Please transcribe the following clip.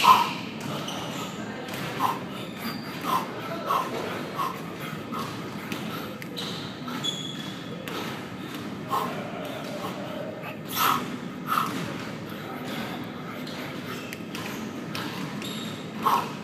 Ah! Oh.